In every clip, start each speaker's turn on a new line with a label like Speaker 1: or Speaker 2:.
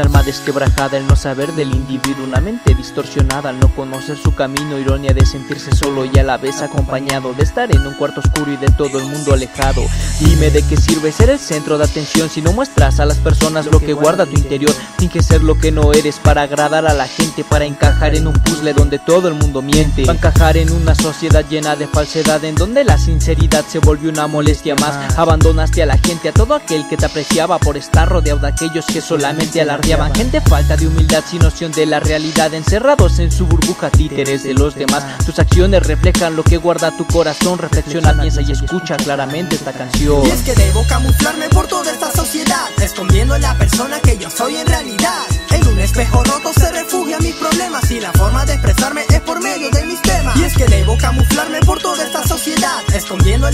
Speaker 1: Alma desquebrajada, el no saber del individuo, una mente distorsionada al no conocer su camino, ironía de sentirse solo y a la vez acompañado, de estar en un cuarto oscuro y de todo el mundo alejado. Dime de qué sirve ser el centro de atención si no muestras a las personas lo que guarda tu interior. Finge ser lo que no eres para agradar a la gente, para encajar en un puzzle donde todo el mundo miente. Para encajar en una sociedad llena de falsedad en donde la sinceridad se volvió una molestia más. Abandonaste a la gente, a todo aquel que te apreciaba por estar rodeado de aquellos que solamente Gente falta de humildad sin noción de la realidad. Encerrados en su burbuja títeres de los demás. Tus acciones reflejan lo que guarda tu corazón. Reflexiona, piensa y escucha claramente esta canción.
Speaker 2: Y es que debo camuflarme por toda esta sociedad Escondiendo la persona que yo soy en realidad. En un espejo roto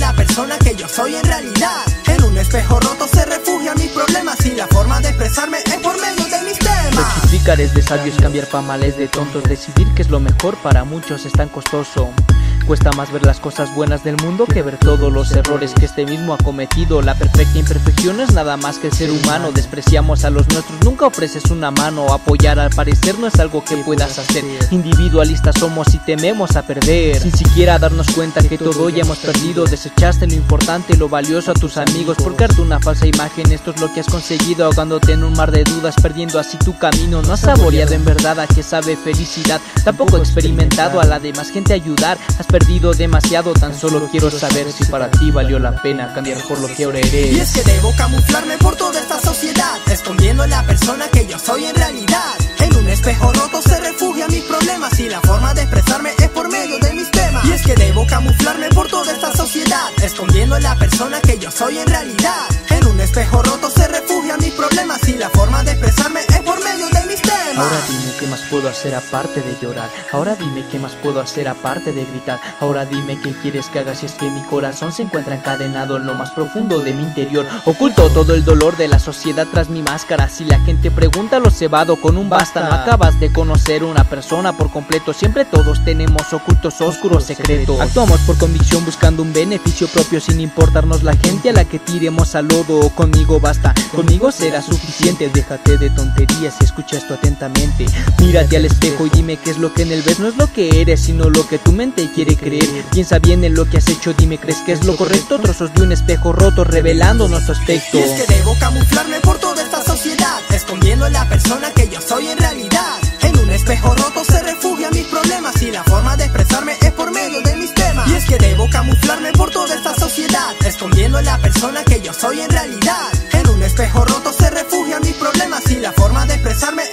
Speaker 2: la persona que yo soy en realidad. En un espejo roto se refugia mis problemas Y la forma de expresarme es por medio
Speaker 1: es de sabios, cambiar pa' males de tontos. Decidir que es lo mejor para muchos es tan costoso Cuesta más ver las cosas buenas del mundo que ver todos los errores que este mismo ha cometido. La perfecta imperfección es nada más que el ser humano. Despreciamos a los nuestros, nunca ofreces una mano. Apoyar al parecer no es algo que puedas hacer. Individualistas somos y tememos a perder. Sin siquiera darnos cuenta que todo ya hemos perdido. Desechaste lo importante lo valioso a tus amigos por crearte una falsa imagen. Esto es lo que has conseguido ahogándote en un mar de dudas, perdiendo así tu camino. No has saboreado en verdad a que sabe felicidad. Tampoco experimentado a la demás gente ayudar perdido demasiado, tan solo quiero saber si para ti valió la pena cambiar por lo que ahora eres.
Speaker 2: Y es que debo camuflarme por toda esta sociedad, escondiendo la persona que yo soy en realidad. En un espejo roto se refugia mis problemas y la forma de expresarme es por medio de mis temas. Y es que debo camuflarme por toda esta sociedad, escondiendo la persona que yo soy en realidad. En un espejo roto se refugia mis problemas y la forma de expresarme es por medio de mis temas.
Speaker 1: Ahora más puedo hacer aparte de llorar. Ahora dime qué más puedo hacer aparte de gritar. Ahora dime qué quieres que haga si es que mi corazón se encuentra encadenado en lo más profundo de mi interior. Oculto todo el dolor de la sociedad tras mi máscara. Si la gente pregunta lo cebado con un basta, no acabas de conocer una persona por completo. Siempre todos tenemos ocultos oscuros secretos. Actuamos por convicción buscando un beneficio propio sin importarnos la gente a la que tiremos al lodo. Conmigo basta, conmigo será suficiente. Déjate de tonterías y escucha esto atentamente. Mírate al espejo y dime qué es lo que en él ves. No es lo que eres, sino lo que tu mente quiere creer. Piensa bien en lo que has hecho, dime, ¿crees que es lo correcto? Trozos de un espejo roto revelando nuestro aspecto.
Speaker 2: Y es que debo camuflarme por toda esta sociedad, escondiendo la persona que yo soy en realidad. En un espejo roto se refugia mis problemas y la forma de expresarme es por medio de mis temas. Y es que debo camuflarme por toda esta sociedad, escondiendo la persona que yo soy en realidad. En un espejo roto se refugia mis problemas y la forma de expresarme